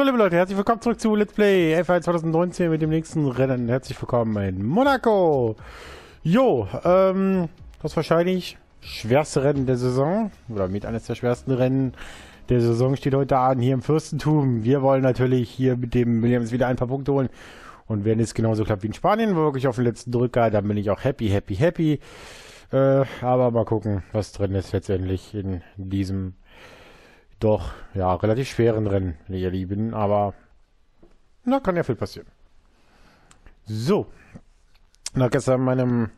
So, liebe Leute, herzlich willkommen zurück zu Let's Play F1 2019 mit dem nächsten Rennen. Herzlich willkommen in Monaco. Jo, ähm, das wahrscheinlich schwerste Rennen der Saison oder mit eines der schwersten Rennen der Saison steht heute an hier im Fürstentum. Wir wollen natürlich hier mit dem Williams wieder ein paar Punkte holen und wenn es genauso klappt wie in Spanien, wirklich auf den letzten Drücker, dann bin ich auch happy, happy, happy. Äh, aber mal gucken, was drin ist letztendlich in diesem doch, ja, relativ schweren Rennen, ihr Lieben, aber da kann ja viel passieren. So, nach gestern meinem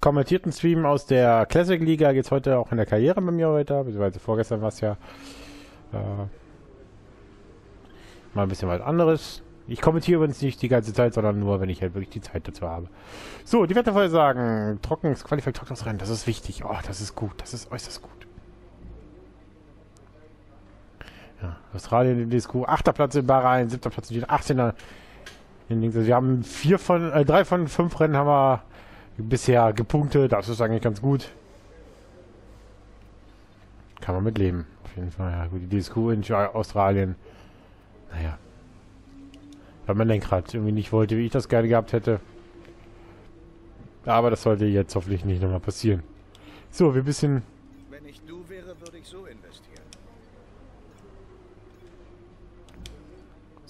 kommentierten Stream aus der Classic Liga geht es heute auch in der Karriere bei mir weiter, beziehungsweise vorgestern war es ja äh, mal ein bisschen was anderes. Ich kommentiere übrigens nicht die ganze Zeit, sondern nur, wenn ich halt wirklich die Zeit dazu habe. So, die Wettervorhersagen. Trockenes Qualifizierung, trockenes Rennen, das ist wichtig. Oh, das ist gut, das ist äußerst gut. Ja, Australien in DSQ, 8. Platz in Bahrain, 7. Platz in 18. Wir haben vier von, äh, drei von fünf Rennen haben wir bisher gepunktet. Das ist eigentlich ganz gut. Kann man mitleben. Auf jeden Fall. Ja, gut, die DSQ in Australien. Naja. Weil mein Lenkrad irgendwie nicht wollte, wie ich das gerne gehabt hätte. Aber das sollte jetzt hoffentlich nicht nochmal passieren. So, wir bisschen. Wenn ich du wäre, würde ich so investieren.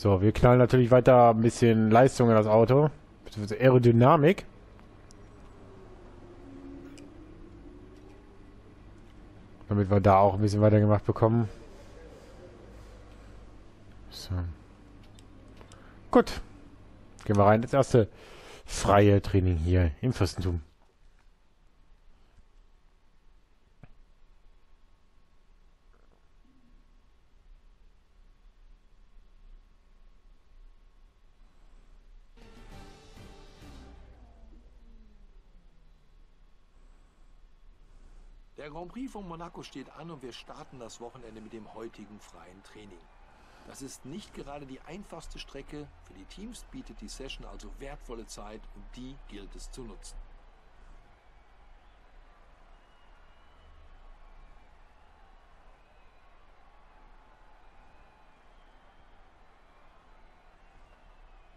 So, wir knallen natürlich weiter ein bisschen Leistung in das Auto. Beziehungsweise Aerodynamik. Damit wir da auch ein bisschen weiter gemacht bekommen. So. Gut. Gehen wir rein. Das erste freie Training hier im Fürstentum. Von Monaco steht an und wir starten das Wochenende mit dem heutigen freien Training. Das ist nicht gerade die einfachste Strecke. Für die Teams bietet die Session also wertvolle Zeit und die gilt es zu nutzen.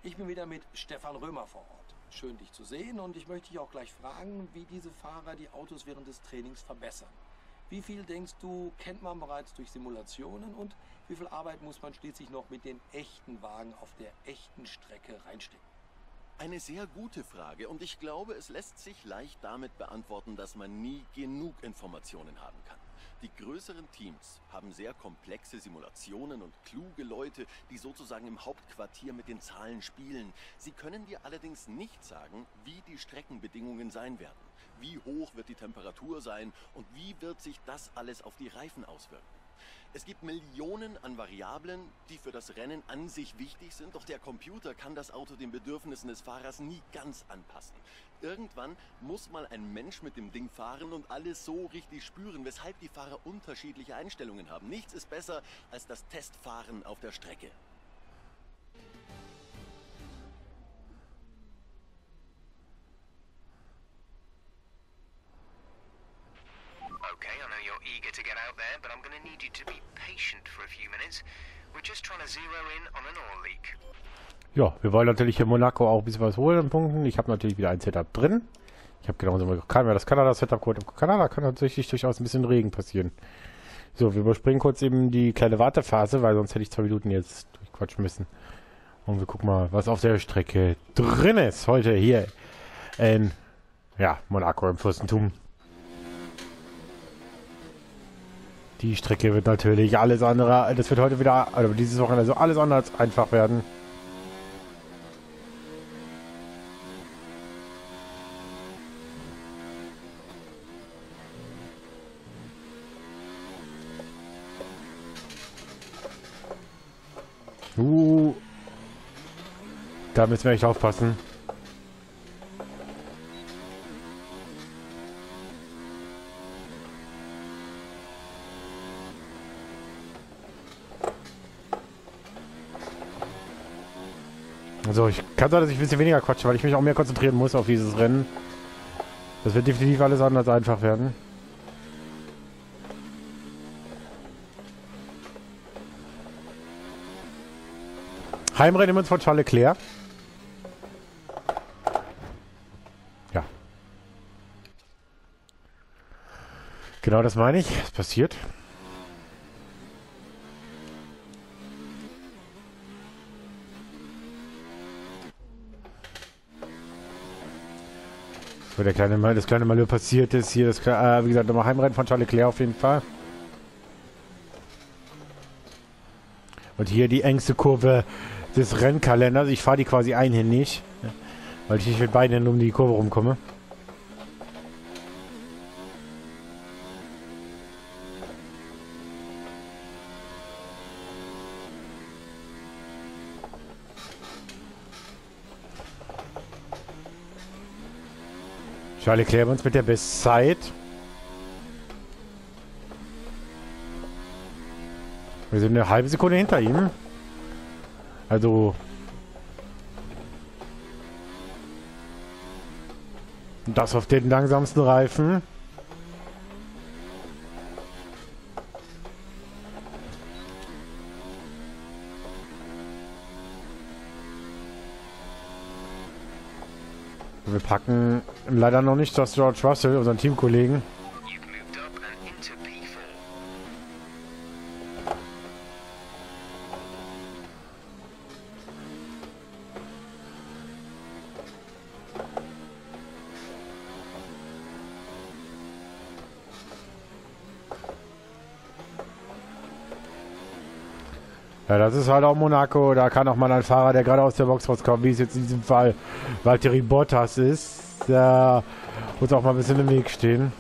Ich bin wieder mit Stefan Römer vor Ort. Schön dich zu sehen und ich möchte dich auch gleich fragen, wie diese Fahrer die Autos während des Trainings verbessern. Wie viel denkst du, kennt man bereits durch Simulationen und wie viel Arbeit muss man schließlich noch mit den echten Wagen auf der echten Strecke reinstecken? Eine sehr gute Frage und ich glaube, es lässt sich leicht damit beantworten, dass man nie genug Informationen haben kann. Die größeren Teams haben sehr komplexe Simulationen und kluge Leute, die sozusagen im Hauptquartier mit den Zahlen spielen. Sie können dir allerdings nicht sagen, wie die Streckenbedingungen sein werden. Wie hoch wird die Temperatur sein und wie wird sich das alles auf die Reifen auswirken? Es gibt Millionen an Variablen, die für das Rennen an sich wichtig sind, doch der Computer kann das Auto den Bedürfnissen des Fahrers nie ganz anpassen. Irgendwann muss mal ein Mensch mit dem Ding fahren und alles so richtig spüren, weshalb die Fahrer unterschiedliche Einstellungen haben. Nichts ist besser als das Testfahren auf der Strecke. To get out there, but I'm going to need you to be patient for a few minutes. We're just trying to zero in on an oil leak. Ja, wir wollen natürlich in Monaco auch ein bisschen was holen an Punkten. Ich habe natürlich wieder ein Setup drin. Ich habe genauso kann das Kanada-Setup geholt. Im Kanada kann tatsächlich durchaus ein bisschen Regen passieren. So, wir überspringen kurz eben die kleine Wartephase, weil sonst hätte ich zwei Minuten jetzt durchquatschen müssen. Und wir gucken mal, was auf der Strecke drin ist heute hier in ja, Monaco im Fürstentum. Die Strecke wird natürlich alles andere, das wird heute wieder, also dieses Wochenende so alles andere als einfach werden. Uh, da müssen wir echt aufpassen. Also ich kann sein, dass ich ein bisschen weniger quatsche, weil ich mich auch mehr konzentrieren muss auf dieses Rennen. Das wird definitiv alles anders einfach werden. Heimrennen uns von Charles Leclerc. Ja. Genau das meine ich. Es passiert. So, der kleine Mal, das kleine Malheur passiert ist hier, das, äh, wie gesagt, nochmal Heimrennen von Charles Leclerc auf jeden Fall. Und hier die engste Kurve des Rennkalenders. Ich fahre die quasi einhändig, weil ich nicht mit beiden Händen um die Kurve rumkomme. Charlie klären uns mit der Bestzeit. Wir sind eine halbe Sekunde hinter ihm. Also... Das auf den langsamsten Reifen. Wir packen leider noch nicht das George Russell, unseren Teamkollegen. Ja, das ist halt auch Monaco. Da kann auch mal ein Fahrer, der gerade aus der Box rauskommt, wie es jetzt in diesem Fall Valtteri Bottas ist, der muss auch mal ein bisschen im Weg stehen.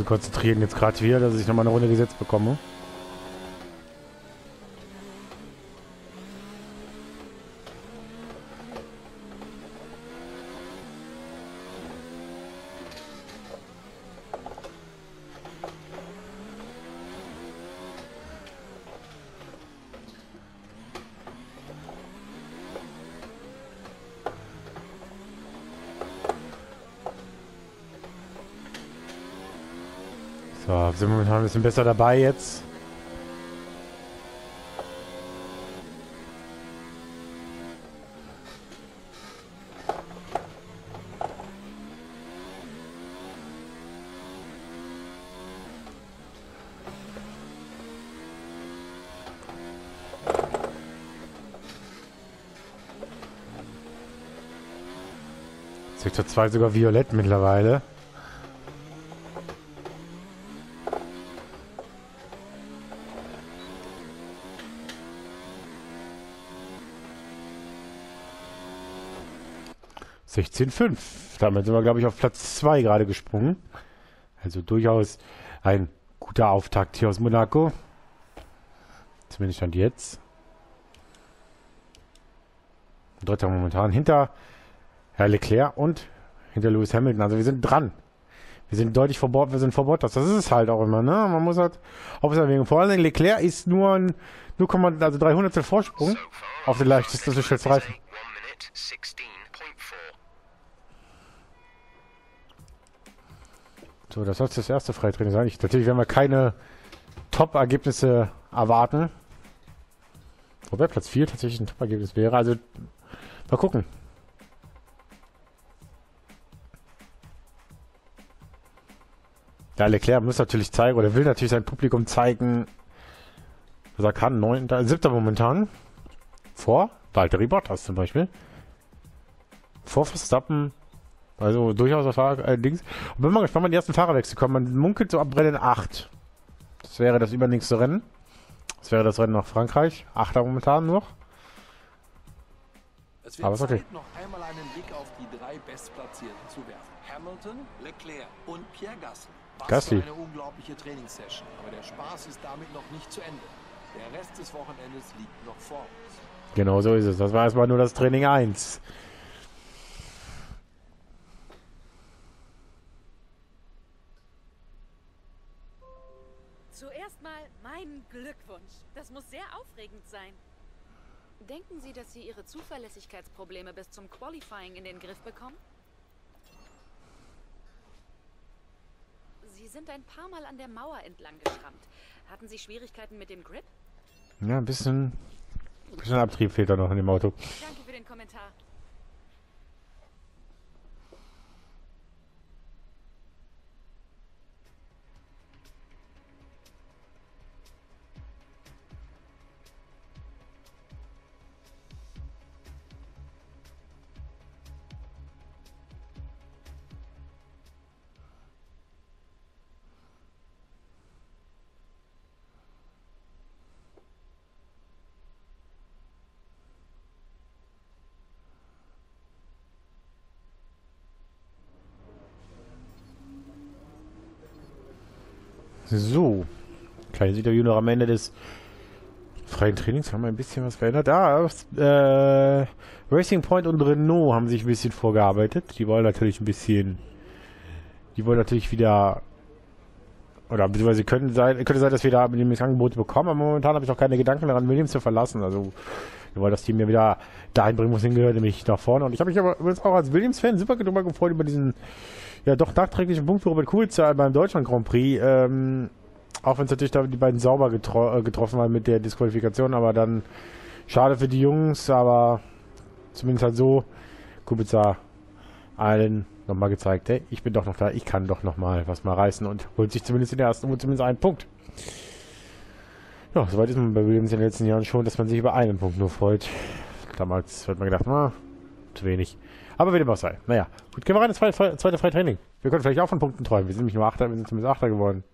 Bisschen konzentrieren jetzt gerade wieder, dass ich nochmal eine Runde gesetzt bekomme. So, wir sind momentan ein bisschen besser dabei jetzt. Sektor 2 sogar violett mittlerweile. Fünf. Damit sind wir, glaube ich, auf Platz 2 gerade gesprungen. Also durchaus ein guter Auftakt hier aus Monaco. Zumindest stand jetzt. Dritter momentan hinter Herr Leclerc und hinter Lewis Hamilton. Also wir sind dran. Wir sind deutlich vor Bord, wir sind vor Bord. Das ist es halt auch immer, ne? Man muss halt aufsagen. Vor allem Leclerc ist nur ein 0, also 300 Vorsprung auf den leichtesten, so schnell Reifen. 1 minute 16.4. So, das soll das erste Freitraining sein. Ich, natürlich werden wir keine Top-Ergebnisse erwarten. Wobei Platz 4 tatsächlich ein Top-Ergebnis wäre. Also, mal gucken. Ja, Leclerc muss natürlich zeigen, oder will natürlich sein Publikum zeigen, was er kann. Neunter, siebter momentan. Vor Valtteri Bottas zum Beispiel. Vor Verstappen, also durchaus auf Fahrer, äh, Dings. Und bin mal gespannt, wann die ersten Fahrerwechsel kommen. Man munkelt so ab Rennen 8. Das wäre das übernächste Rennen. Das wäre das Rennen nach Frankreich. Achter momentan noch. Es wird Aber ist Zeit, okay. noch einmal einen Blick auf die drei Bestplatzierten zu werfen. Hamilton, Leclerc und Pierre Gasly. Was Gasly. eine unglaubliche Trainingssession. Aber der Spaß ist damit noch nicht zu Ende. Der Rest des Wochenendes liegt noch vor uns. Genau so ist es. Das war erstmal nur das Training 1. Glückwunsch. Das muss sehr aufregend sein. Denken Sie, dass Sie Ihre Zuverlässigkeitsprobleme bis zum Qualifying in den Griff bekommen? Sie sind ein paar Mal an der Mauer entlang geschrammt. Hatten Sie Schwierigkeiten mit dem Grip? Ja, ein bisschen, ein bisschen Abtrieb fehlt da noch in dem Auto. Danke für den Kommentar. So. Kleines Interview noch am Ende des freien Trainings. Haben wir ein bisschen was verändert. Ah, äh, Racing Point und Renault haben sich ein bisschen vorgearbeitet. Die wollen natürlich ein bisschen. Die wollen natürlich wieder. Oder beziehungsweise können sein, könnte sein, dass wir da mit dem Angebot bekommen, aber momentan habe ich noch keine Gedanken daran, Williams zu verlassen. Also wir wollen das Team ja wieder dahin bringen, wo es hingehört, nämlich nach vorne. Und ich habe mich aber übrigens auch als Williams-Fan super drüber gefreut über diesen ja doch nachträglichen Punkt für Robert Kubica beim Deutschland Grand Prix. Ähm, auch wenn es natürlich da die beiden sauber getro äh, getroffen waren mit der Disqualifikation, aber dann schade für die Jungs, aber zumindest halt so Kubica allen nochmal gezeigt, hey, ich bin doch noch da, ich kann doch nochmal was mal reißen und holt sich zumindest in der ersten Runde zumindest einen Punkt. Ja, soweit ist man bei Williams in den letzten Jahren schon, dass man sich über einen Punkt nur freut. Damals hat man gedacht, na, zu wenig. Aber wie dem auch sei. Naja, gut, gehen wir rein ins zweite, zweite Freitraining. Wir können vielleicht auch von Punkten träumen. Wir sind nämlich nur Achter, wir sind zumindest Achter geworden.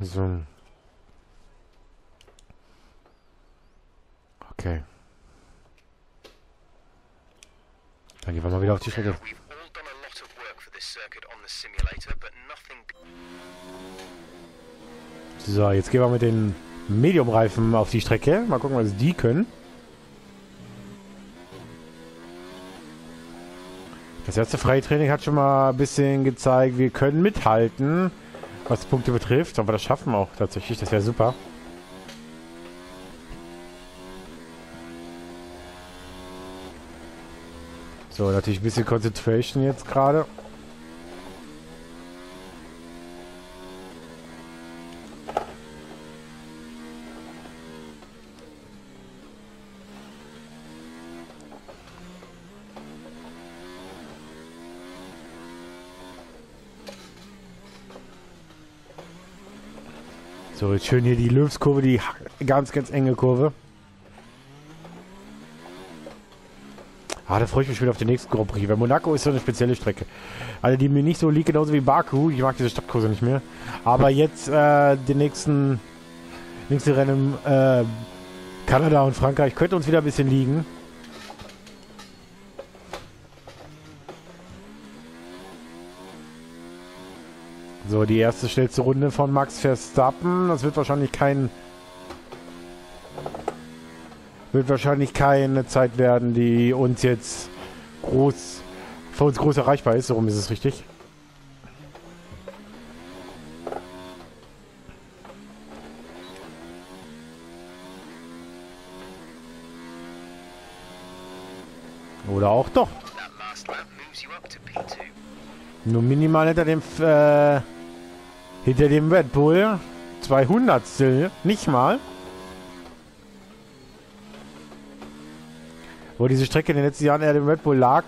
So. Okay. Dann gehen wir mal wieder auf die Strecke. So, jetzt gehen wir mit den Medium-Reifen auf die Strecke. Mal gucken, was die können. Das erste Freitraining hat schon mal ein bisschen gezeigt, wir können mithalten, was Punkte betrifft. Aber das schaffen wir auch tatsächlich. Das wäre super. So, natürlich ein bisschen Concentration jetzt gerade. So, jetzt schön hier die Löwskurve, die ganz, ganz enge Kurve. Ah, da freue ich mich wieder auf den nächsten Grand Prix, weil Monaco ist so eine spezielle Strecke. Also die mir nicht so liegt, genauso wie Baku. Ich mag diese Stadtkurse nicht mehr. Aber jetzt äh, den nächsten, nächsten Rennen äh, Kanada und Frankreich könnte uns wieder ein bisschen liegen. So, die erste schnellste Runde von Max Verstappen. Das wird wahrscheinlich kein wird wahrscheinlich keine Zeit werden, die uns jetzt groß für uns groß erreichbar ist. So rum ist es richtig. Oder auch doch. that last lap moves you up to P2. Nur minimal hinter dem äh, Hinter dem Red Bull. 200 nicht mal. Wo diese Strecke in den letzten Jahren eher dem Red Bull lag.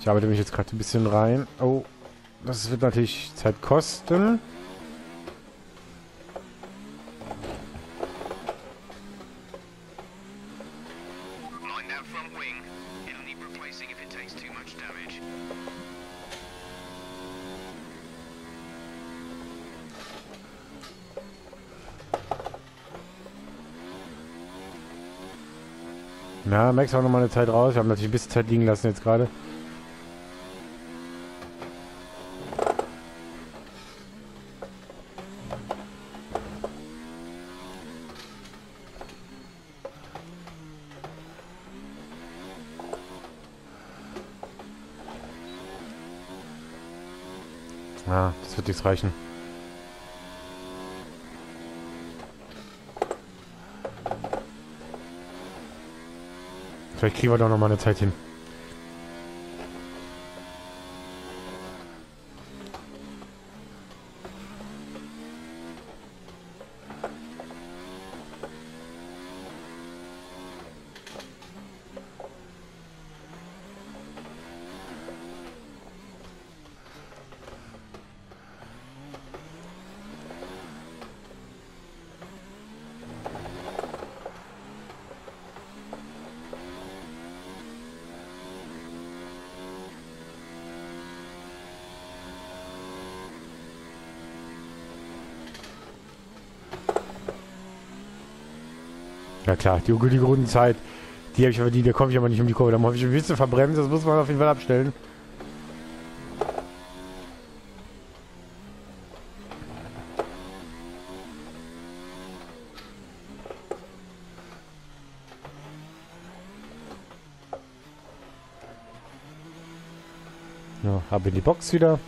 Ich arbeite mich jetzt gerade ein bisschen rein. Oh, das wird natürlich Zeit kosten. Ja, Max auch nochmal eine Zeit raus. Wir haben natürlich ein bisschen Zeit liegen lassen jetzt gerade. Ja, das wird nichts reichen. Vielleicht kriegen wir doch noch mal eine Zeit hin. Ja klar, die gültige Rundenzeit, die habe ich verdient, da komme ich aber nicht um die Kurve. Da muss ich ein bisschen verbremsen, das muss man auf jeden Fall abstellen. Ja, habe die Box wieder.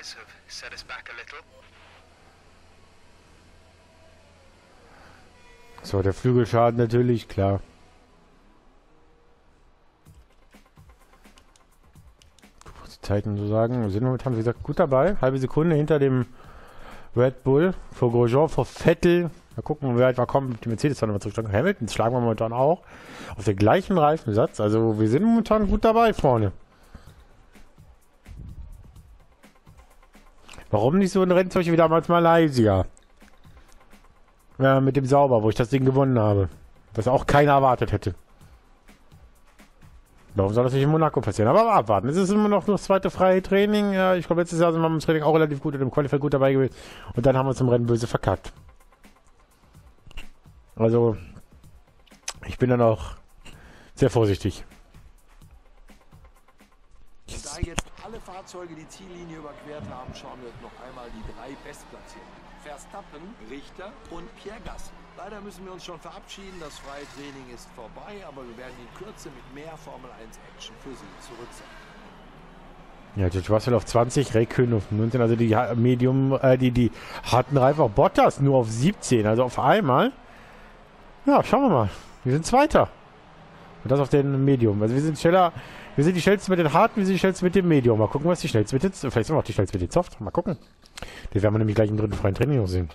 Repairs have set us back a little. So, der Flügelschaden natürlich, klar. Die Zeiten so sagen, wir sind momentan, wie gesagt, gut dabei. Halbe Sekunde hinter dem Red Bull, vor Grosjean, vor Vettel. Mal gucken, weit wir kommen, die Mercedes dann nochmal zurückschlagen. Hamilton schlagen wir momentan auch auf den gleichen Reifensatz. Also wir sind momentan gut dabei vorne. Warum nicht so ein Beispiel wie damals Malaysia? Ja, mit dem Sauber, wo ich das Ding gewonnen habe. Was auch keiner erwartet hätte. Warum soll das nicht in Monaco passieren? Aber abwarten. Es ist immer noch das zweite freie Training. Ja, ich glaube, letztes Jahr sind wir im Training auch relativ gut und im Qualify gut dabei gewesen. Und dann haben wir uns im Rennen böse verkackt. Also, ich bin dann auch sehr vorsichtig. Fahrzeuge die Ziellinie überquert haben, schauen wir noch einmal die drei Bestplatzierten. Verstappen, Richter und Pierre Gasly. Leider müssen wir uns schon verabschieden. Das freie Training ist vorbei, aber wir werden in Kürze mit mehr Formel 1 Action für Sie zurück sein. Ja, George Russell auf 20, Räikkönen auf 19, also die Medium, äh, die, die harten Reifen auch Bottas nur auf 17, also auf einmal. Ja, schauen wir mal. Wir sind Zweiter. Und das auf den Medium. Also wir sind schneller, wir sind die schnellsten mit den harten, wir sind die schnellsten mit dem Medium. Mal gucken, was die schnellsten mit den, vielleicht sind wir auch die schnellsten mit den Soft. Mal gucken. Die werden wir nämlich gleich im dritten freien Training noch sehen.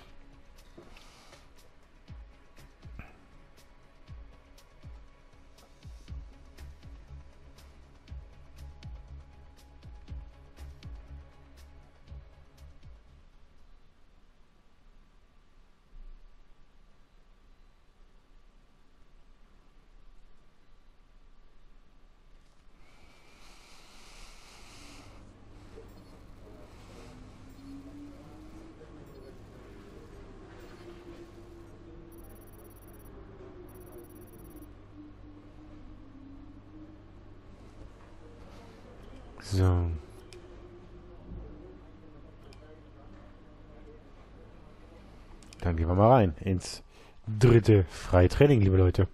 So. Dann gehen wir mal rein ins dritte Freitraining, liebe Leute.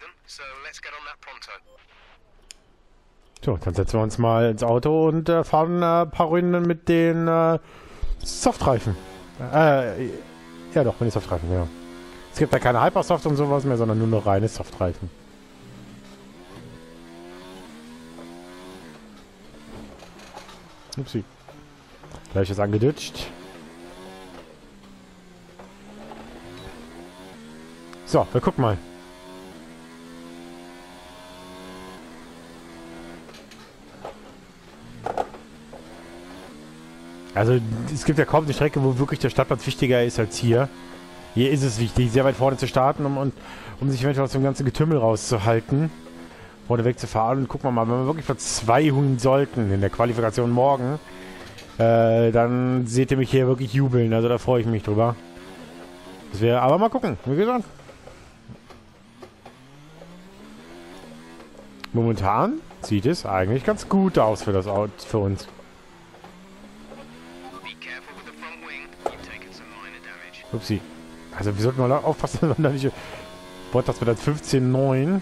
Them, so let's get on that pronto. So, dann setzen wir uns mal ins Auto und äh, fahren äh, ein paar Runden mit den äh, Softreifen. Äh, ja doch, mit den Softreifen, ja. Es gibt da keine Hypersoft und sowas mehr, sondern nur noch reine Softreifen. Upsi. Gleich ist angeditscht. So, wir gucken mal. Also, es gibt ja kaum eine Strecke, wo wirklich der Stadtplatz wichtiger ist als hier. Hier ist es wichtig, sehr weit vorne zu starten, um, und, um sich eventuell aus dem ganzen Getümmel rauszuhalten. Vorne wegzufahren. Und gucken wir mal, wenn wir wirklich verzweifeln sollten in der Qualifikation morgen, äh, dann seht ihr mich hier wirklich jubeln. Also da freue ich mich drüber. Das wäre, aber mal gucken, wie gesagt. Momentan sieht es eigentlich ganz gut aus für das Auto, für uns. Upsi. Also wir sollten mal aufpassen, dass wir da nicht... Bottas mit 15,9.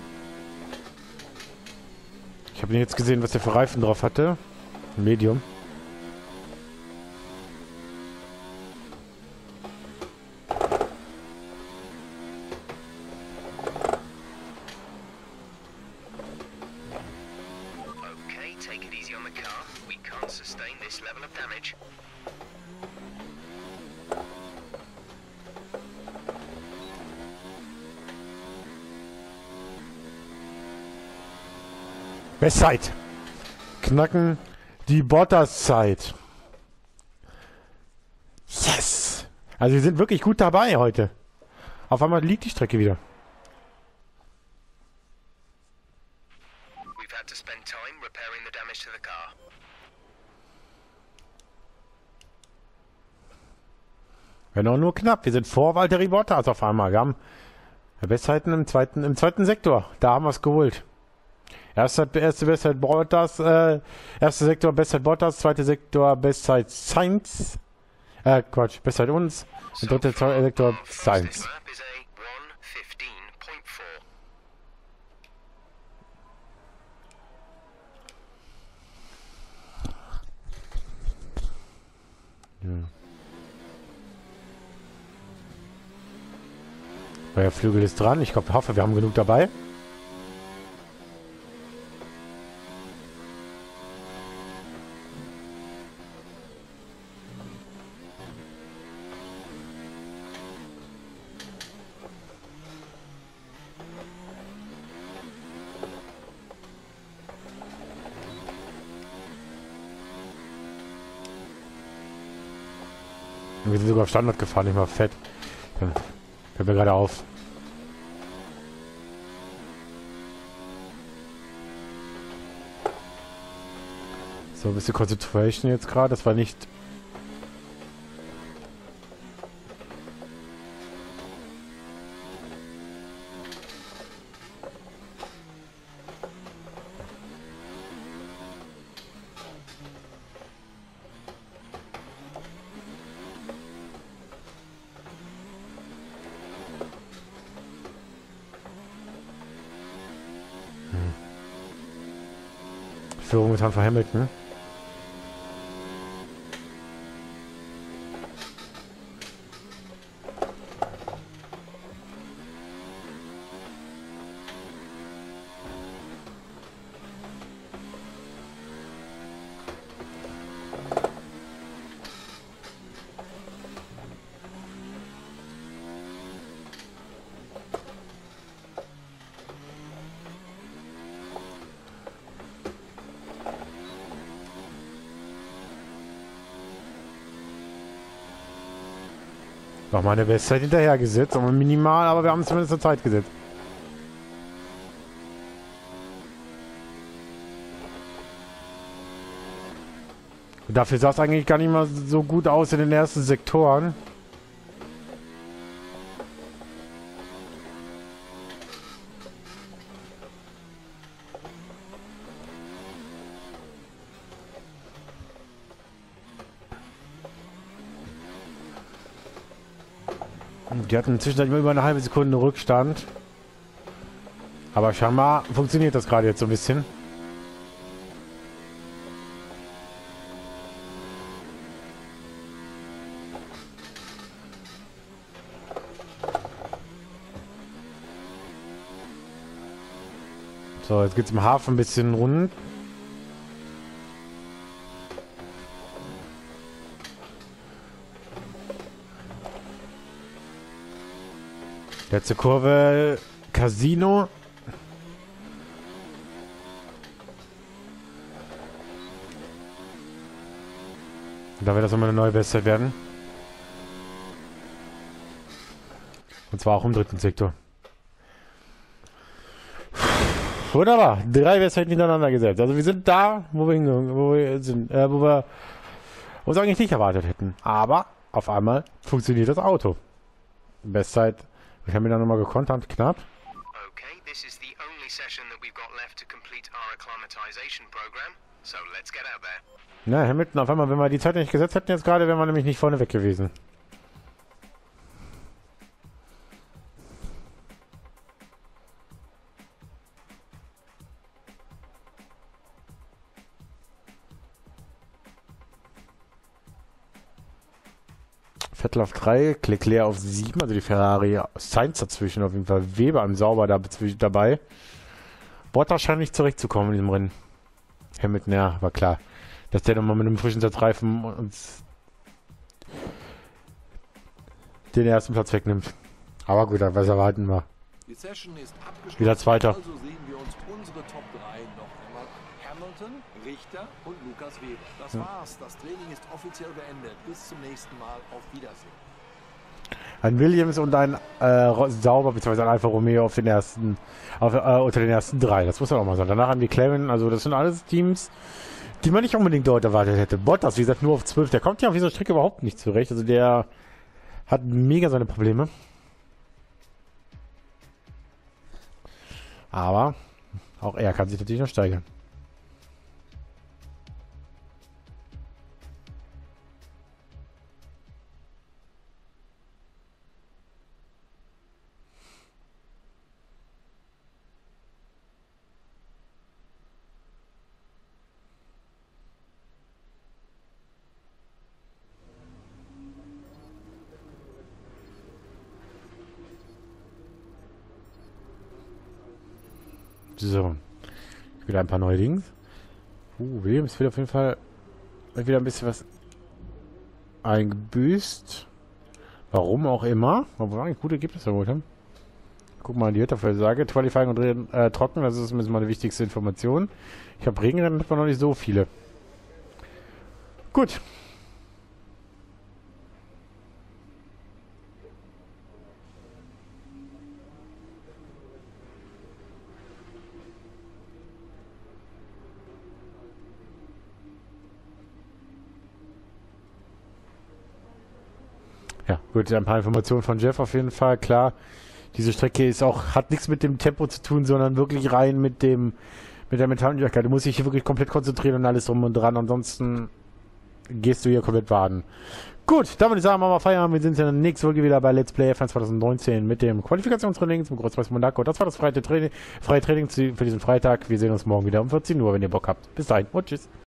Ich habe jetzt gesehen, was der für Reifen drauf hatte. Medium. Bestzeit. Knacken die Bottas-Zeit. Yes! Also wir sind wirklich gut dabei heute. Auf einmal liegt die Strecke wieder. We've had to spend time repairing the damage to the car. Wenn auch nur knapp. Wir sind vor Valtteri Bottas auf einmal. Wir haben Bestzeiten im zweiten, im zweiten Sektor. Da haben wir es geholt. Erste, erste Bestzeit Bottas, äh, erster Sektor Bestzeit Bottas, zweiter Sektor Bestzeit Sainz. Äh, Quatsch, Bestzeit uns. Dritter from Sektor 1:15.4. Euer Flügel ist dran. Ich glaub, hoffe, wir haben genug dabei. Sogar Standard gefahren, nicht mal fett. Fällt mir gerade auf. So, ein bisschen Concentration jetzt gerade. Das war nicht... Hamilton. Noch mal eine Bestzeit hinterhergesetzt, aber minimal, aber wir haben zumindest eine Zeit gesetzt. Und dafür sah es eigentlich gar nicht mal so gut aus in den ersten Sektoren. Die hatten inzwischen immer über eine halbe Sekunde Rückstand. Aber scheinbar funktioniert das gerade jetzt so ein bisschen. So, jetzt geht es im Hafen ein bisschen rund. Letzte Kurve, Casino. Da wird das immer eine neue Bestzeit werden. Und zwar auch im dritten Sektor. Wunderbar. Drei Bestzeiten hintereinander gesetzt. Also wir sind da, wo wir, wo wir sind, äh, wo wir uns eigentlich nicht erwartet hätten. Aber auf einmal funktioniert das Auto. Bestzeit ich habe mir dann nochmal gekontert, knapp. Okay, this is the only session that we've got left to complete our acclimatization program. So let's get out there. Na, Hamilton, auf einmal, wenn wir die Zeit nicht gesetzt hätten jetzt gerade, wären wir nämlich nicht vorne weg gewesen. Vettel auf 3, Leclerc auf 7, also die Ferrari, Sainz dazwischen auf jeden Fall, Weber am Sauber da dabei. Bottas scheint nicht zurechtzukommen in diesem Rennen. Hamilton, ja, war klar. Dass der nochmal mit einem frischen Satzreifen uns den ersten Platz wegnimmt. Aber gut, was erwarten wir. Die Session ist abgeschlossen. Wieder Zweiter. Also sehen wir uns unsere Top 3 noch einmal. Hamilton, Richter und Lukas Weber. Das Ja. war's. Das Training ist offiziell beendet. Bis zum nächsten Mal. Auf Wiedersehen. Ein Williams und ein äh, Sauber bzw. ein Alfa Romeo auf den ersten, auf, äh, unter den ersten drei. Das muss ja auch mal sein. Danach haben die McLaren, also das sind alles Teams, die man nicht unbedingt dort erwartet hätte. Bottas, wie gesagt, nur auf 12. Der kommt ja auf dieser Strecke überhaupt nicht zurecht. Also der hat mega seine Probleme. Aber auch er kann sich natürlich noch steigern. So. Wieder ein paar neue Dings. Uh, Williams will auf jeden Fall wieder ein bisschen was eingebüßt. Warum auch immer. Obwohl eigentlich gute Ergebnisse geholt haben. Guck mal, die Wettervorhersage. Qualifying und Reden, äh, trocken, das ist zumindest meine wichtigste Information. Ich habe Regen, dann hat man noch nicht so viele. Gut. Ja, gut, ein paar Informationen von Jeff auf jeden Fall. Klar, diese Strecke ist auch, hat nichts mit dem Tempo zu tun, sondern wirklich rein mit dem, mit der Stärke. Du musst dich hier wirklich komplett konzentrieren und alles drum und dran. Ansonsten gehst du hier komplett baden. Gut, dann würde ich sagen, machen wir Feierabend. Wir sind ja nächste Folge wieder bei Let's Play F1 2019 mit dem Qualifikationstraining zum Großpreis Monaco. Das war das freie Training, freie Training für diesen Freitag. Wir sehen uns morgen wieder um 14 Uhr, wenn ihr Bock habt. Bis dahin und tschüss.